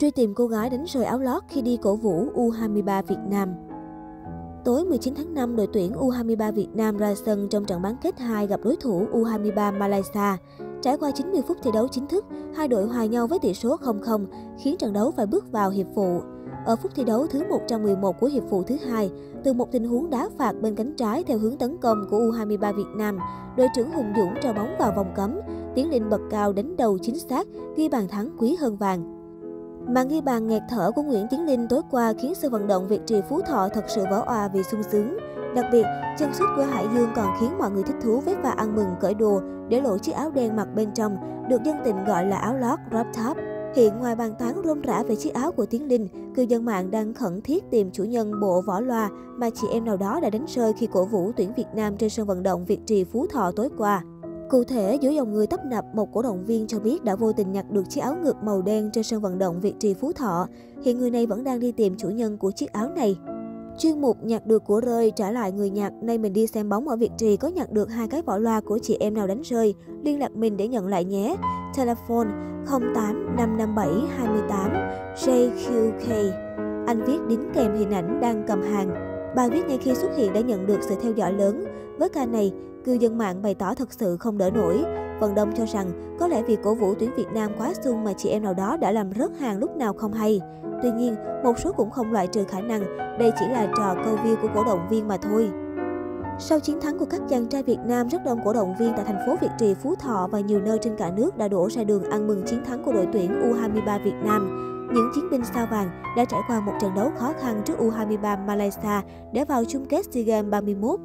Truy tìm cô gái đánh rơi áo lót khi đi cổ vũ U23 Việt Nam. Tối 19 tháng 5, đội tuyển U23 Việt Nam ra sân trong trận bán kết 2 gặp đối thủ U23 Malaysia. Trải qua 90 phút thi đấu chính thức, hai đội hòa nhau với tỷ số 0-0, khiến trận đấu phải bước vào hiệp phụ. Ở phút thi đấu thứ 111 của hiệp phụ thứ hai, từ một tình huống đá phạt bên cánh trái theo hướng tấn công của U23 Việt Nam, đội trưởng Hùng Dũng trao bóng vào vòng cấm, Tiến Linh bật cao đánh đầu chính xác, ghi bàn thắng quý hơn vàng. Màn ghi bàn nghẹt thở của Nguyễn Tiến Linh tối qua khiến sân vận động Việt Trì Phú Thọ thật sự vỡ òa vì sung sướng. Đặc biệt, chân sút của Hải Dương còn khiến mọi người thích thú với và ăn mừng cởi đồ để lộ chiếc áo đen mặc bên trong, được dân tình gọi là áo lót crop top. Hiện ngoài bàn tán rôm rã về chiếc áo của Tiến Linh, cư dân mạng đang khẩn thiết tìm chủ nhân bộ vỏ loa mà chị em nào đó đã đánh rơi khi cổ vũ tuyển Việt Nam trên sân vận động Việt Trì Phú Thọ tối qua. Cụ thể, giữa dòng người tấp nập, một cổ động viên cho biết đã vô tình nhặt được chiếc áo ngực màu đen trên sân vận động Việt Trì Phú Thọ. Hiện người này vẫn đang đi tìm chủ nhân của chiếc áo này. Chuyên mục nhặt được của rơi trả lại người nhặt, nay mình đi xem bóng ở Việt Trì có nhặt được hai cái vỏ loa của chị em nào đánh rơi, liên lạc mình để nhận lại nhé. Telephone 08557 28 JQK. Anh viết đính kèm hình ảnh đang cầm hàng. Bài viết ngay khi xuất hiện đã nhận được sự theo dõi lớn. Với ca này, cư dân mạng bày tỏ thật sự không đỡ nổi. Phần đông cho rằng có lẽ vì cổ vũ tuyển Việt Nam quá sung mà chị em nào đó đã làm rớt hàng lúc nào không hay. Tuy nhiên, một số cũng không loại trừ khả năng đây chỉ là trò câu view của cổ động viên mà thôi. Sau chiến thắng của các chàng trai Việt Nam, rất đông cổ động viên tại thành phố Việt Trì, Phú Thọ và nhiều nơi trên cả nước đã đổ ra đường ăn mừng chiến thắng của đội tuyển U23 Việt Nam. Những chiến binh sao vàng đã trải qua một trận đấu khó khăn trước U23 Malaysia để vào chung kết SEA Games 31.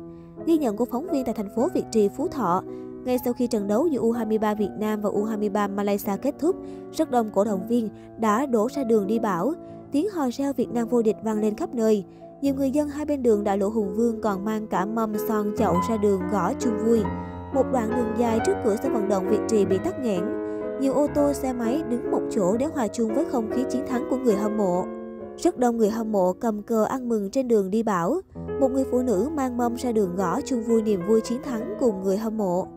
Ghi nhận của phóng viên tại thành phố Việt Trì, Phú Thọ, ngay sau khi trận đấu giữa U23 Việt Nam và U23 Malaysia kết thúc, rất đông cổ động viên đã đổ ra đường đi bảo. Tiếng hò reo Việt Nam vô địch vang lên khắp nơi. Nhiều người dân hai bên đường đại lộ Hùng Vương còn mang cả mâm son chậu ra đường gõ chung vui. Một đoạn đường dài trước cửa sân vận động Việt Trì bị tắc nghẽn. Nhiều ô tô, xe máy đứng một chỗ để hòa chung với không khí chiến thắng của người hâm mộ. Rất đông người hâm mộ cầm cờ ăn mừng trên đường đi bảo. Một người phụ nữ mang mâm ra đường gõ chung vui niềm vui chiến thắng cùng người hâm mộ.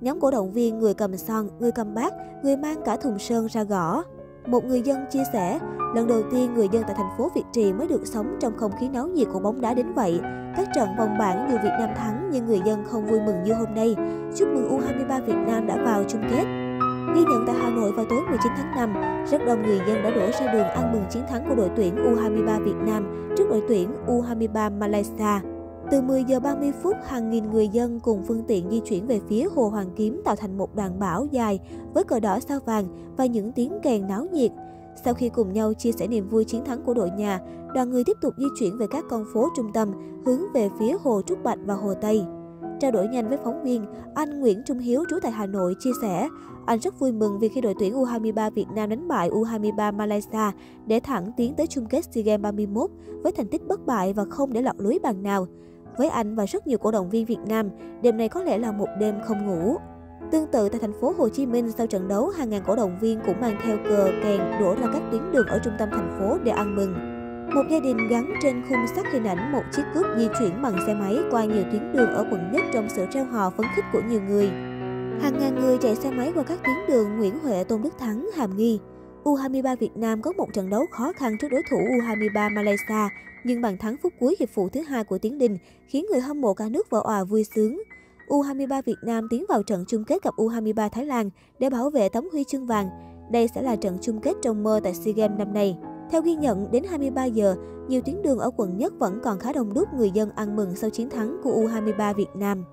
Nhóm cổ động viên người cầm son, người cầm bát, người mang cả thùng sơn ra gõ. Một người dân chia sẻ, lần đầu tiên người dân tại thành phố Việt Trì mới được sống trong không khí náo nhiệt của bóng đá đến vậy. Các trận vòng bảng dù Việt Nam thắng nhưng người dân không vui mừng như hôm nay. Chúc mừng U23 Việt Nam đã vào chung kết. Ghi nhận tại Hà Nội vào tối 19 tháng 5, rất đông người dân đã đổ ra đường ăn mừng chiến thắng của đội tuyển U23 Việt Nam trước đội tuyển U23 Malaysia. Từ 10 giờ 30 phút, hàng nghìn người dân cùng phương tiện di chuyển về phía Hồ Hoàng Kiếm tạo thành một đoàn bão dài với cờ đỏ sao vàng và những tiếng kèn náo nhiệt. Sau khi cùng nhau chia sẻ niềm vui chiến thắng của đội nhà, đoàn người tiếp tục di chuyển về các con phố trung tâm, hướng về phía Hồ Trúc Bạch và Hồ Tây. Trao đổi nhanh với phóng viên, anh Nguyễn Trung Hiếu trú tại Hà Nội chia sẻ, anh rất vui mừng vì khi đội tuyển U23 Việt Nam đánh bại U23 Malaysia để thẳng tiến tới chung kết SEA Games 31 với thành tích bất bại và không để lọt lưới bàn nào. Với anh và rất nhiều cổ động viên Việt Nam, đêm này có lẽ là một đêm không ngủ. Tương tự tại thành phố Hồ Chí Minh sau trận đấu, hàng ngàn cổ động viên cũng mang theo cờ kèn đổ ra các tuyến đường ở trung tâm thành phố để ăn mừng. Một gia đình gắn trên khung sắt hình ảnh một chiếc cướp di chuyển bằng xe máy qua nhiều tuyến đường ở quận nhất trong sự reo hò phấn khích của nhiều người. Hàng ngàn người chạy xe máy qua các tuyến đường Nguyễn Huệ, Tôn Đức Thắng, Hàm Nghi. U23 Việt Nam có một trận đấu khó khăn trước đối thủ U23 Malaysia, nhưng bàn thắng phút cuối hiệp phụ thứ hai của Tiến Đình khiến người hâm mộ cả nước vỡ òa vui sướng. U23 Việt Nam tiến vào trận chung kết gặp U23 Thái Lan để bảo vệ tấm huy chương vàng. Đây sẽ là trận chung kết trong mơ tại SEA Games năm nay. Theo ghi nhận, đến 23 giờ, nhiều tuyến đường ở quận nhất vẫn còn khá đông đúc người dân ăn mừng sau chiến thắng của U23 Việt Nam.